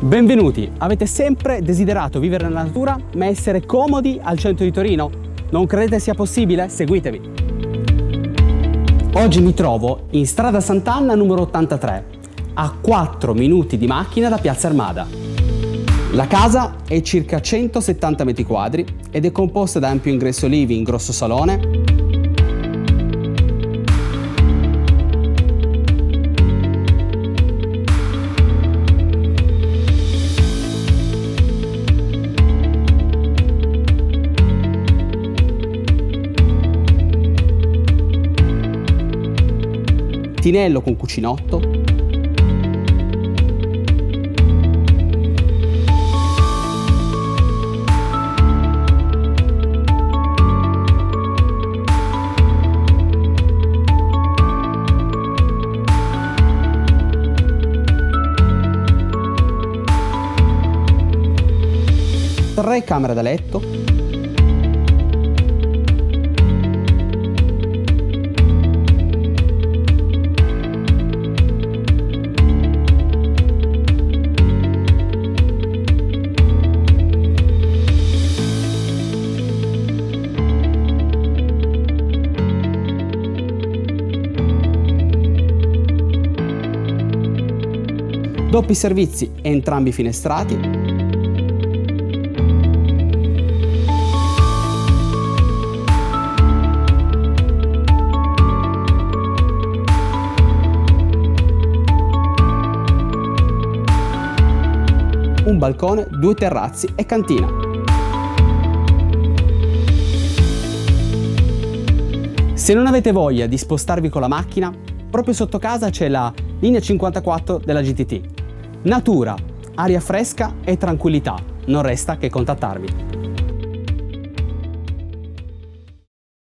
Benvenuti! Avete sempre desiderato vivere nella natura ma essere comodi al centro di Torino? Non credete sia possibile? Seguitemi! Oggi mi trovo in strada Sant'Anna numero 83, a 4 minuti di macchina da Piazza Armada. La casa è circa 170 metri quadri ed è composta da ampio ingresso living, grosso salone, tinello con cucinotto, tre camere da letto, doppi servizi entrambi finestrati, un balcone, due terrazzi e cantina. Se non avete voglia di spostarvi con la macchina, proprio sotto casa c'è la linea 54 della GTT. Natura, aria fresca e tranquillità. Non resta che contattarmi.